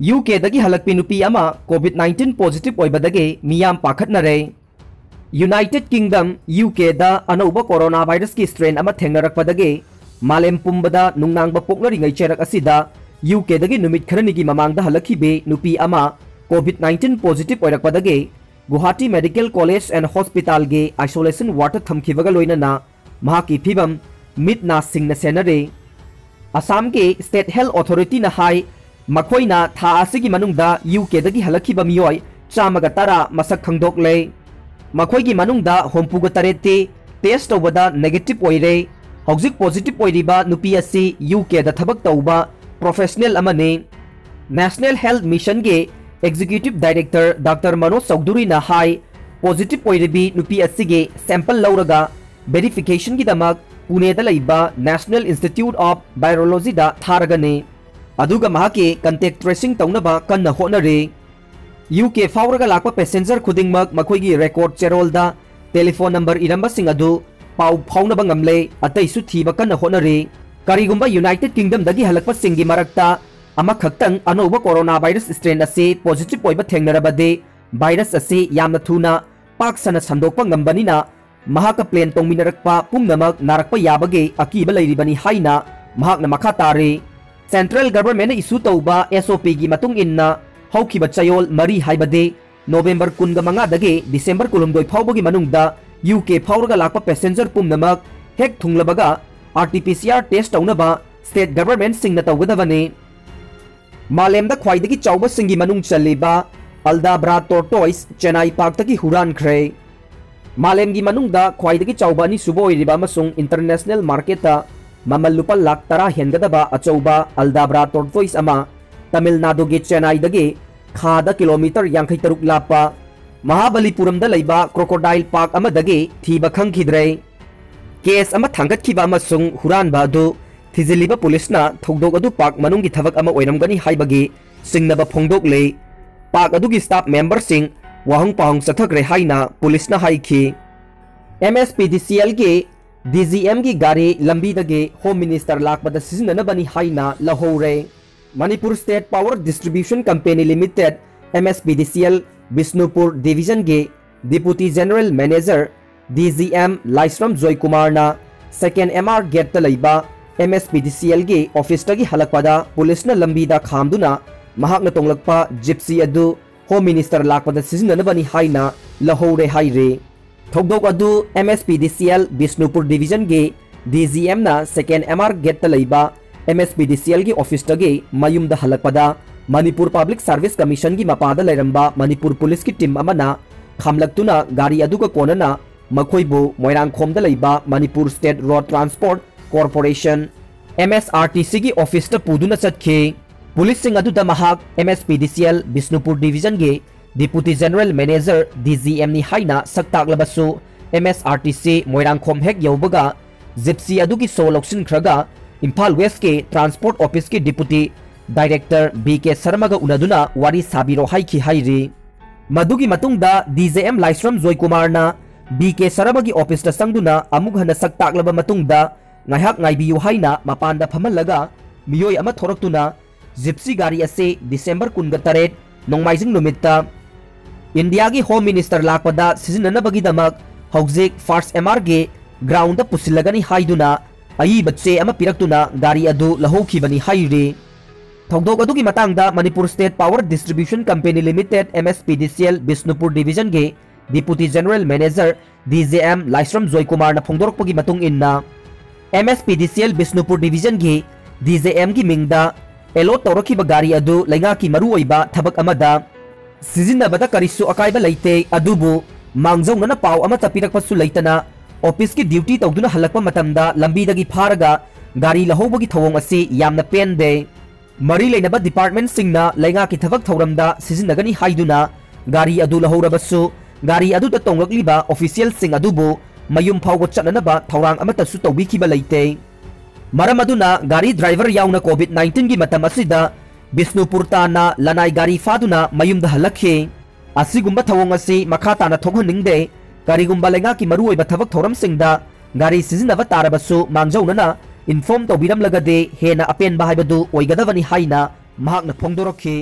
UK हलकपी नुपी अमा कोविड 19 पॉजिटिव ओइबदगे मियाम पाखतनरे यूनाइटेड किंगडम यूके दा कोरोना वायरस की स्ट्रेन अमा थेंगनरकपदगे मालेम पुंबदा नुंगनांगब पोक्लरिंगै चेरक असिदा यूके दगी नुमित खरनिगी ममांगदा नुपी अमा Covid 19 positive ओइरकपदगे Guwahati medical college and hospital gay isolation ward थमखिबगा लोइनना महाकी फिबम मित ना सिंगना सेनरे असम के स्टेट हेल्थ अथॉरिटी ना हाई मखोइना था असिगी मनुंगदा यूके हलखिबा मियोय चामगा तरा मखोइगी मनुंगदा होमपुगा तरेते टेस्ट तौबदा नेगेटिव ओइरे हौजिक पॉजिटिव नुपी यूके तौबा अमने नेशनल हेल्थ मिशन के executive director doctor Manoj Chaudhary ना हाई पॉजिटिव ओइरिबी नुपी असिगे सैंपल लौरगा वेरिफिकेशन की दमक Pune national institute of biology थारगने के कंटेक्ट ट्रेसिंग तौनब कन्न होनरे यूके फाउरग लाप पैसेंजर खुदिंगमक मखोगी रेकॉर्ड चेरोल टेलीफोन नंबर इरंबसिंग अदु पाउ फाउनब ngamle ataisu thiba kan honare karigumba united kingdom dagi halakpa singi marakta ama khaktang anoba corona virus strain ase positive oiba central government issue तब एस ओ पी की चयोल मरी है नोवेंबर कुंग मंगे दिसंबर कुलदय फाउबी यू के फाग लाप पेसेंजर पुनम हेक् थूलब R T P C R test तब स्टेट गवर्नमेंट मालेम खाई चौब चल अलदा ब्रा टोटोस चेनाई पाक हुरानख्रे मालेम की खाई चौब अब इंटरनेशनल मार्केट मनुंग हुरान ममल लुप लाख तरा हेंगदबा अचौबा अल्दाब्रा टोर्टोइस अमा तमिलनाडु के चेन्नई दगे खाद किलोमीटर यांखै तरुक लापा महाबलीपुरम लैबा क्रोकोडाइल अमदगे थीब खंखिद्रे केस अमा थांगतखिबा अमसुंग हुरानबा अदु थिजिलिबा पुलिसना थौदोक अदु पार्क मनुंगी थबक अमा एमएसपीडीसीएल के गाड़ी लंबी दगे होम मिनिस्टर लापद सिजनबनी लहोरे। Manipur state power distribution company limited MSPDCL Bishnupur division के deputy general manager DGM Laishram Joy Kumar second MR gate लेबा एमएसपीडीसीएल के ऑफ़िस तगी हलकपदा पुलिस लंबी दा जिप्सी अदु अदु एमएसपीडीसीएल बिष्णुपुर डिवीज़न के डीजीएम ना सेकेंड एमआर गेट लेबा एमएसपीडीसीएल की ऑफ़िस तगे मयुम हलकपदा मणिपुर पब्लिक सर्विस कमीशन की मपाद लेरंबा मणिपुर पुलिस की टीम अमना गाड़ी अदुगा कोनना मखोइबु मोइरांगखोमदा लेबा Manipur state road transport corporation MSRTC की ऑफ़िस पुदुना चतखे पुलिस सिंह अदुदा महाक एमएसपीडीसीएल बिष्णुपुर डिवीज़न के डिप्यूटी जनरल मैनेजर डीजीएम नि हाइना सक्ताक्लबसु एमएसआरटीसी मोइरांगखोम हेक यौबगा जिप्सी अदुगी सो लौसिनख्रगा इम्फाल वेस्ट के ट्रांसपोर्ट ऑफ़िस के deputy director B K Sharma उनदुना वारी साबिरो हाइखी हाइरी मधुगी मतुंगदा डीजेएम लाइस्रम जोय कुमारना बी के शर्मा की ऑफ़िस ता संगदुना अमुक हन सक्ताक्लब मतुंगदा ngayhak ngaibiyu haina mapanda phamallaga miyoi ama thoraktuna Gypsy गाड़ी असे दिसंबर कुनगा तरेट नोंमाइजिंग नुमित्ता इंडिया की होम मिनिस्टर लापदा सिजननबगीदमक हौजिक फ़र्स्ट एमआर गे ग्राउंड पुसिलगनी हाइदुना अई बच्चे अमा पिरक्तुना गाड़ी अदु लहोखिबनी हाइरे थौदोक अदुगी state power distribution company limited MSPDCL Bishnupur division गे deputy general manager DGM Laishram Joy Kumar ना फोंदोरकपगी मतुंग इन्ना एमएसपीडीसीएल बिष्णुपुर डिवीज़न गे डीजेएम की मिंगदा एलो तौरखिब गाड़ी अदु लैंगा की मरु थबक अकाइबा लेते अदुबु मांगजौनना पाव अमा तपिरकपसु लेतना ऑफ़िस की ड्यूटी तौदुना हलकपा मतमदा लंबीदगी फारगा गाड़ी लहोबगी थवोंग असि यामना पेनदे मरी लेनबा डिपार्टमेंट सिंगना लेंगा की थबक थौरमदा सिजिनगनी हाइदुना गाड़ी अदु लहोरबसु गाड़ी अदु त तोंगकलिबा ऑफिशियल सिंग अदुबु मयुम थौरांग मरम गाड़ी ड्राइवर याउना कोविड 19 की बिष्णुपुर ताना लनाई गाड़ी फादुना मयुम हलखे मखा ताना थोगहनिंगदे करिगुम्बा लेंगा की थौरम गाड़ी सिजिनबा तारबसु मांगजौनना इन्फॉर्म तौबिरम लगदे हेना हाइना महाकना फोंदोरखे